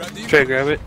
Try to grab it.